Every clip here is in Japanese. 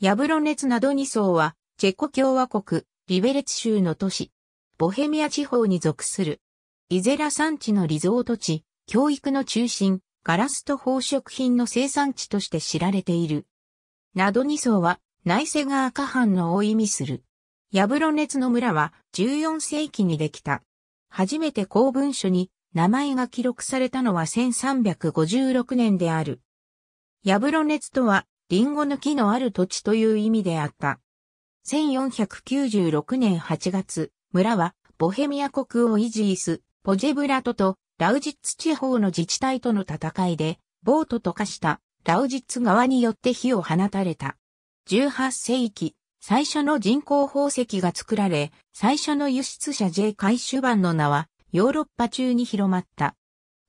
ヤブロネツなど2層は、チェコ共和国、リベレツ州の都市、ボヘミア地方に属する。イゼラ産地のリゾート地、教育の中心、ガラスと宝飾品の生産地として知られている。ナドニ層は内セガーカ藩のを意味する。ヤブロネツの村は14世紀にできた。初めて公文書に名前が記録されたのは1356年である。ヤブロネツとはリンゴの木のある土地という意味であった。1496年8月、村はボヘミア国王イジース、ポジェブラトとラウジッツ地方の自治体との戦いで、ボートと化したラウジッツ側によって火を放たれた。18世紀、最初の人工宝石が作られ、最初の輸出者 J 回収版の名はヨーロッパ中に広まった。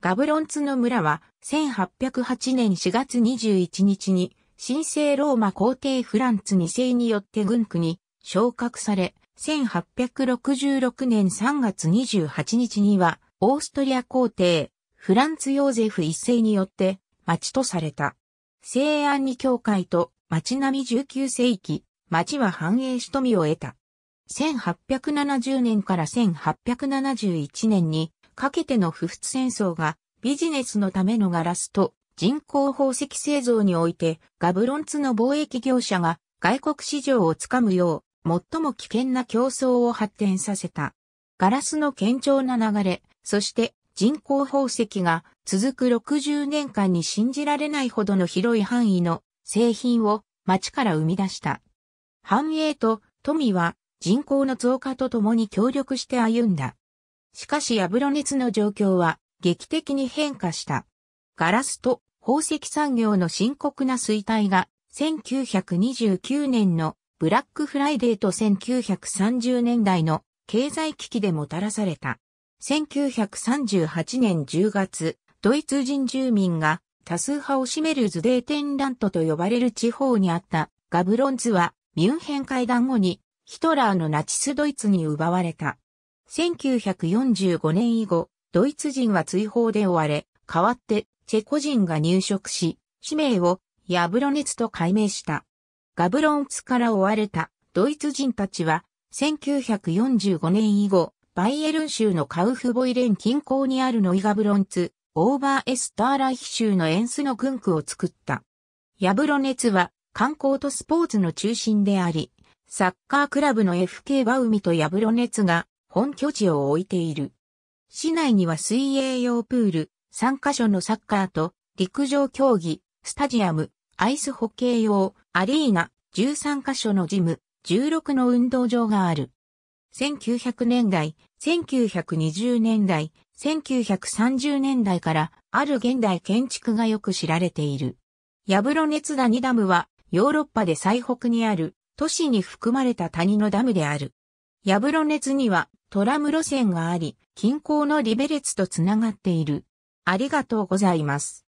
ガブロンツの村は1808年4月21日に神聖ローマ皇帝フランツ2世によって軍区に昇格され、1866年3月28日には、オーストリア皇帝、フランツ・ヨーゼフ一世によって町とされた。西安に教会と町並み19世紀、町は繁栄し富を得た。1870年から1871年にかけての不仏戦争がビジネスのためのガラスと人工宝石製造においてガブロンツの貿易業者が外国市場をつかむよう最も危険な競争を発展させた。ガラスの堅調な流れ、そして人工宝石が続く60年間に信じられないほどの広い範囲の製品を街から生み出した。繁栄と富は人口の増加とともに協力して歩んだ。しかしヤブロ熱の状況は劇的に変化した。ガラスと宝石産業の深刻な衰退が1929年のブラックフライデーと1930年代の経済危機でもたらされた。1938年10月、ドイツ人住民が多数派を占めるズデーテンラントと呼ばれる地方にあったガブロンツはミュンヘン会談後にヒトラーのナチスドイツに奪われた。1945年以後、ドイツ人は追放で追われ、代わってチェコ人が入植し、使命をヤブロネツと改名した。ガブロンツから追われたドイツ人たちは、1945年以後、バイエルン州のカウフボイレン近郊にあるノイガブロンツ、オーバーエスターライヒ州のエンスの軍区を作った。ヤブロネツは観光とスポーツの中心であり、サッカークラブの FK バウミとヤブロネツが本拠地を置いている。市内には水泳用プール、3カ所のサッカーと陸上競技、スタジアム、アイスホッケー用、アリーナ、13カ所のジム、16の運動場がある。1900年代、1920年代、1930年代からある現代建築がよく知られている。ヤブロネツダニダムはヨーロッパで最北にある都市に含まれた谷のダムである。ヤブロネツにはトラム路線があり、近郊のリベレツとつながっている。ありがとうございます。